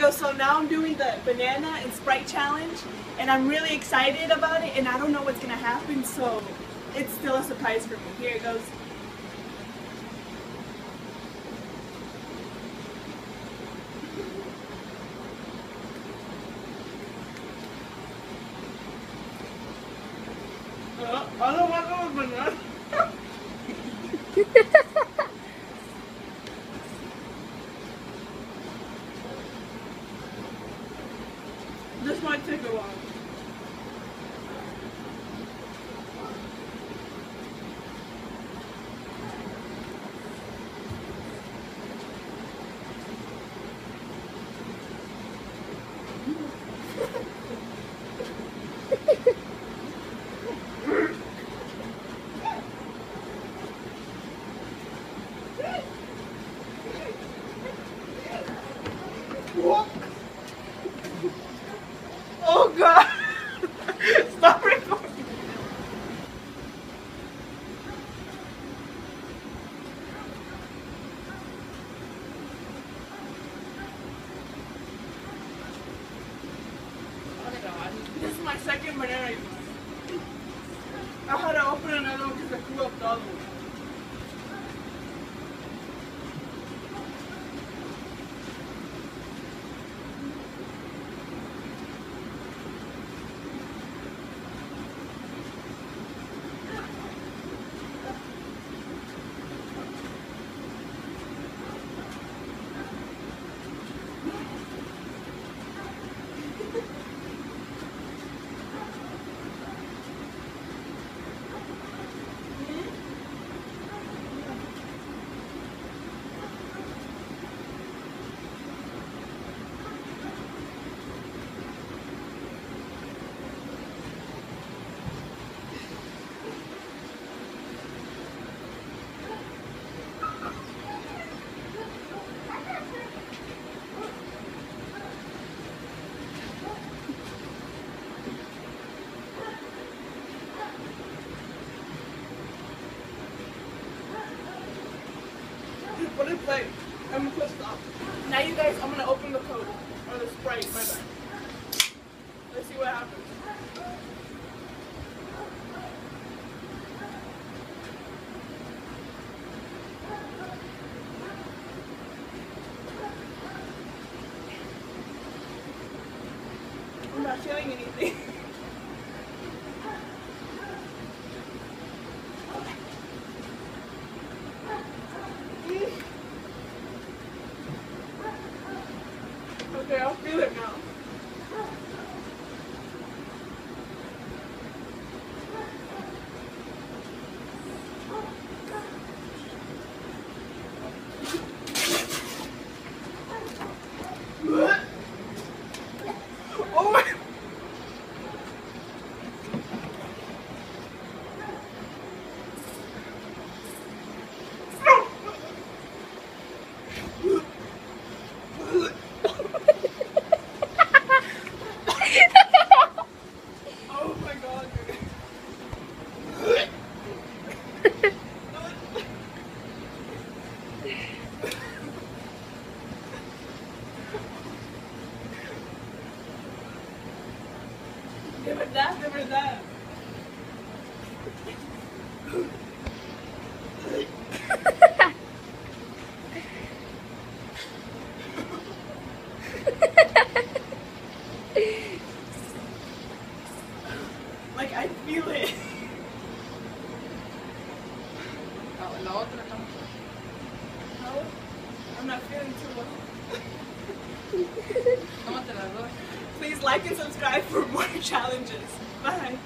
So now I'm doing the banana and Sprite challenge and I'm really excited about it and I don't know what's gonna happen so it's still a surprise for me. Here it goes. Uh, I don't want no banana. This might take a while. Second banana. I had to open another one because I threw up the other one. What is like? I'm put stop. Now you guys, I'm gonna open the Coke or the Sprite. My bad. Let's see what happens. I'm not feeling anything. Okay, I'll feel it now. Oh my Oh my god, dude. De verdad, de verdad. Like I feel it. La otra tampoco. No, I'm not feeling too well. Tómate las dos. Please like and subscribe for more challenges. Bye.